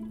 Oh.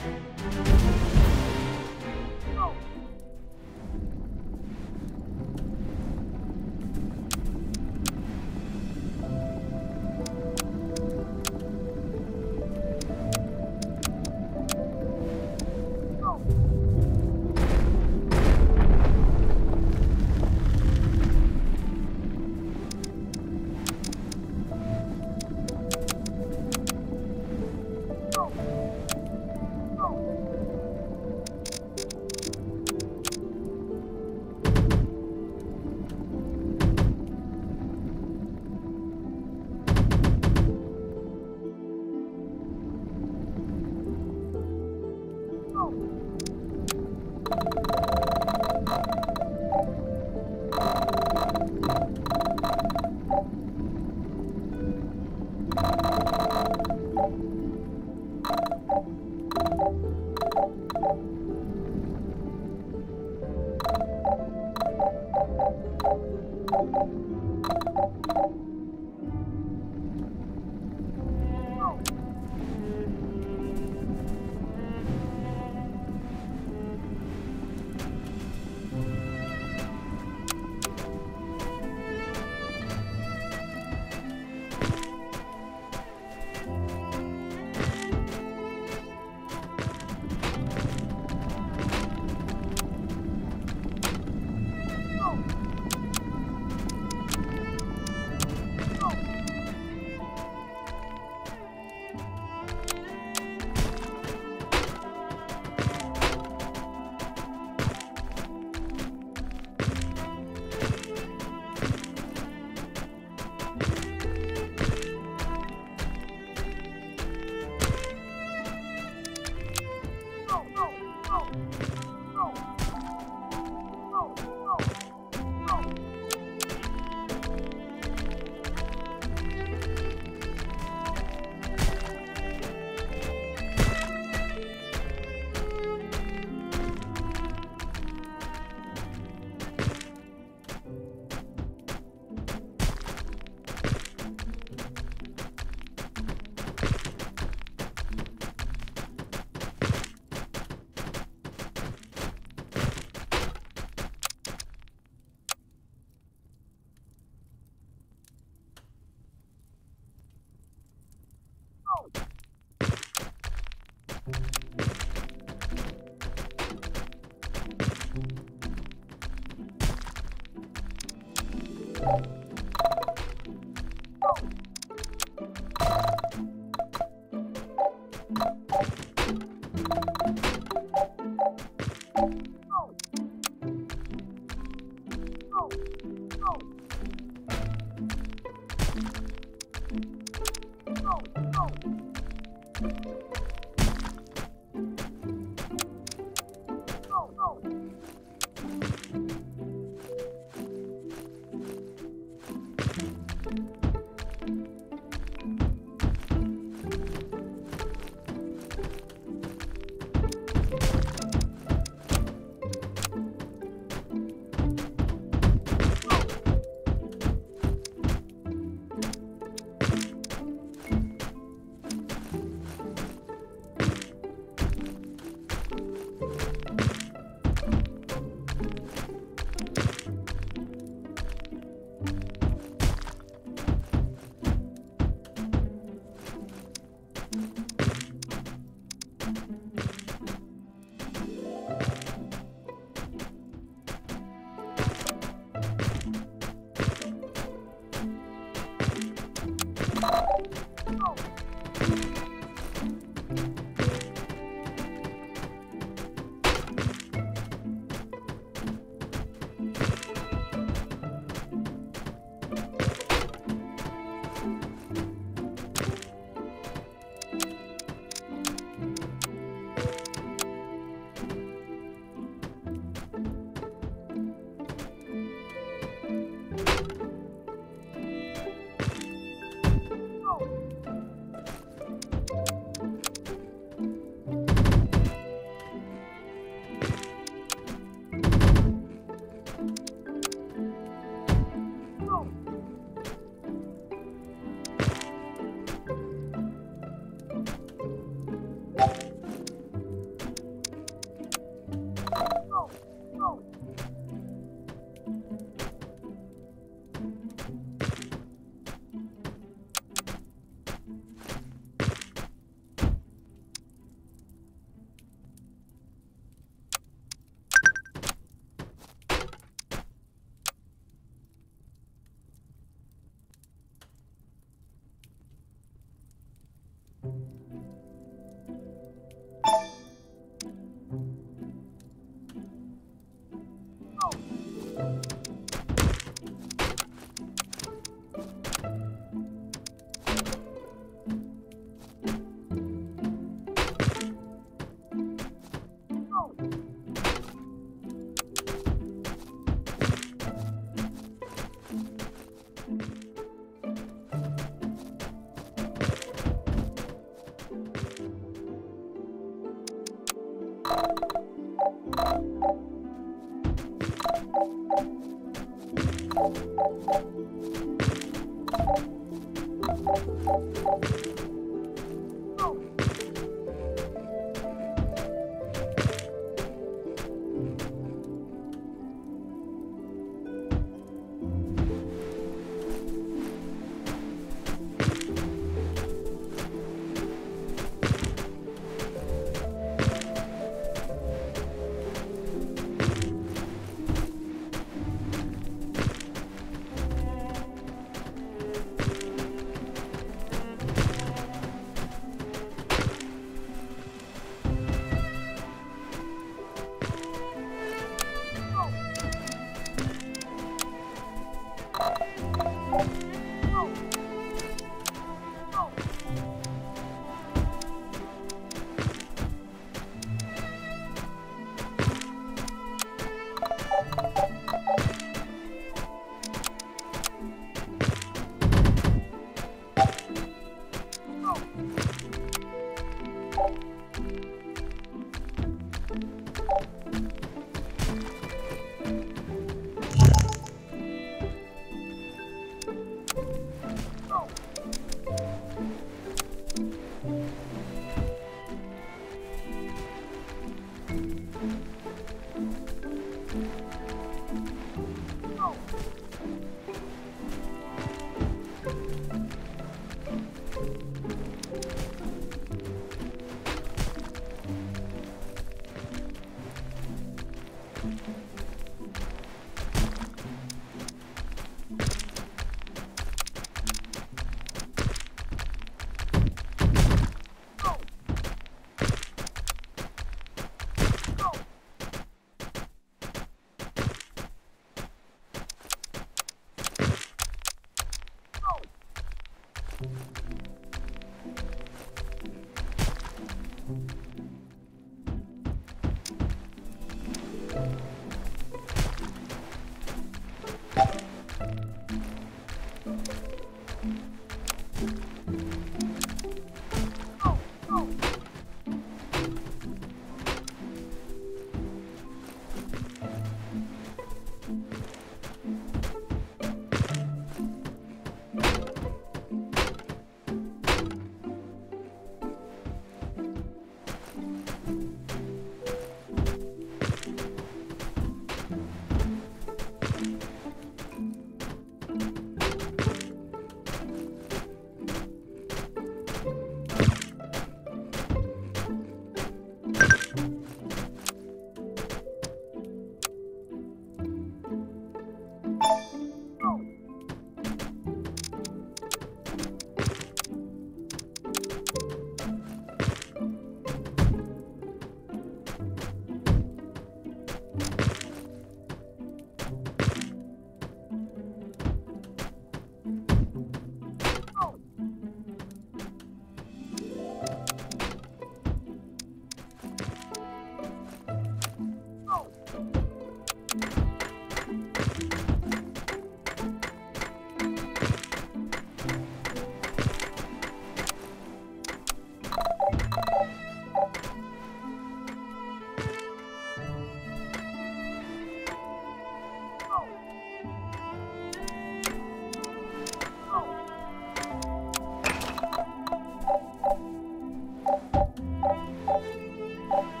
you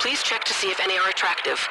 Please check to see if any are attractive.